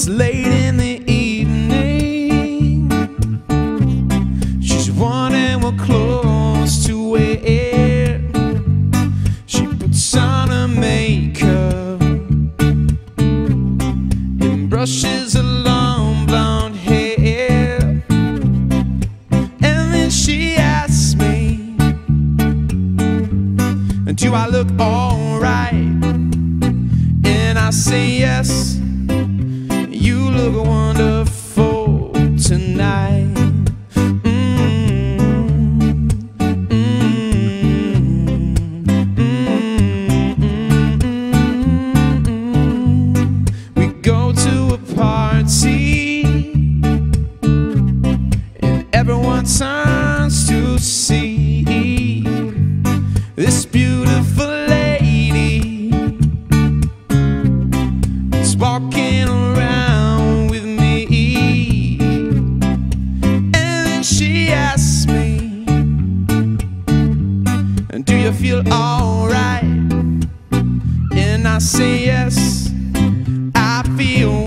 It's late in the evening. She's wanting we're close to it. She puts on her makeup and brushes her long blonde hair. And then she asks me, Do I look alright? See this beautiful lady is walking around with me. And then she asks me, Do you feel alright? And I say, Yes, I feel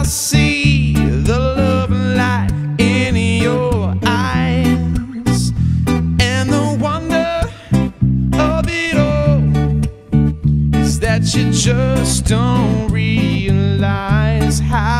I see the love light in your eyes and the wonder of it all is that you just don't realize how